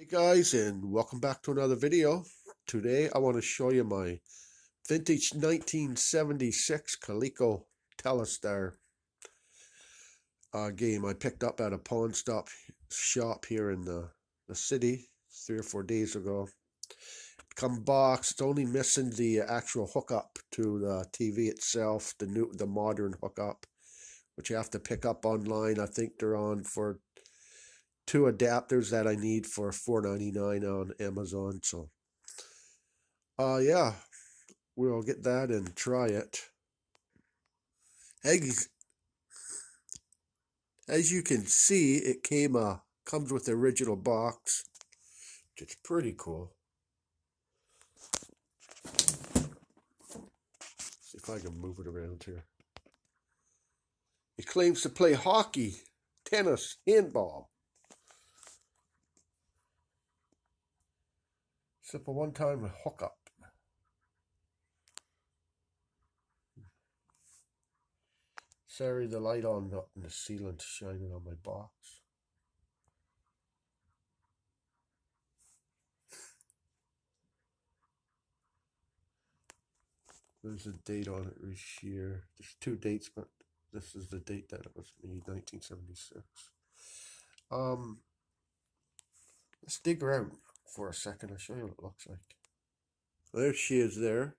Hey guys and welcome back to another video. Today I want to show you my vintage 1976 Coleco Telstar uh, game I picked up at a pawn stop shop here in the, the city three or four days ago. Come box, it's only missing the actual hookup to the TV itself, the new the modern hookup, which you have to pick up online. I think they're on for two adapters that I need for four ninety nine on Amazon. So, uh, yeah, we'll get that and try it. As, as you can see, it came uh comes with the original box, which is pretty cool. See if I can move it around here. It claims to play hockey, tennis, handball. Except for one time a hookup. Sorry, the light on up in the ceiling shining on my box. There's a date on it this year. There's two dates, but this is the date that it was made, 1976. Um, let's dig around for a second. I'll show you what it looks like. There she is there.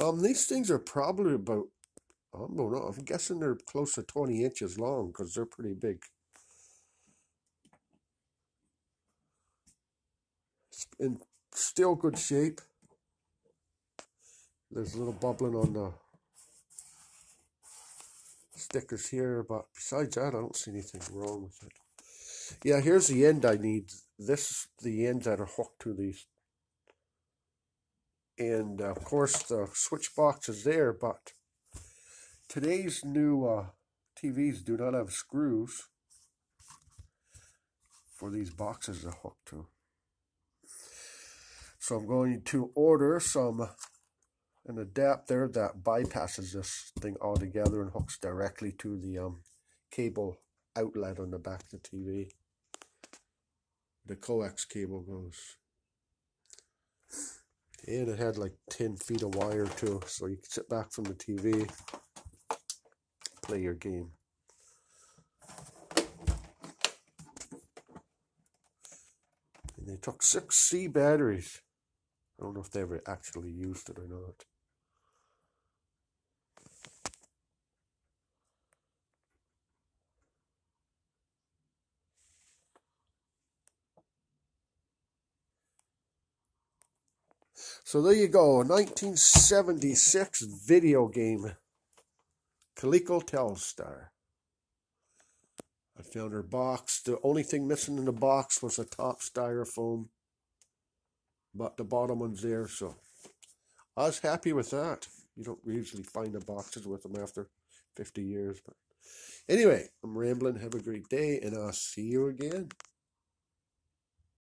Um, these things are probably about, I don't know, I'm guessing they're close to 20 inches long because they're pretty big. It's in still good shape. There's a little bubbling on the stickers here, but besides that, I don't see anything wrong with it. Yeah, here's the end I need. This is the ends that are hooked to these. And uh, of course, the switch box is there, but today's new uh, TVs do not have screws for these boxes to hook to. So I'm going to order some an adapter that bypasses this thing altogether and hooks directly to the um, cable outlet on the back of the TV the coax cable goes. And it had like 10 feet of wire too, so you could sit back from the TV, play your game. And they took six C batteries. I don't know if they ever actually used it or not. So there you go, 1976 video game, Coleco Telstar. I found her box. The only thing missing in the box was the top styrofoam, but the bottom one's there, so I was happy with that. You don't usually find the boxes with them after 50 years, but anyway, I'm rambling. Have a great day, and I'll see you again.